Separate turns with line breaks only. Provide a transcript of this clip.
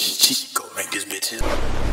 She, she, go make this bitch hit.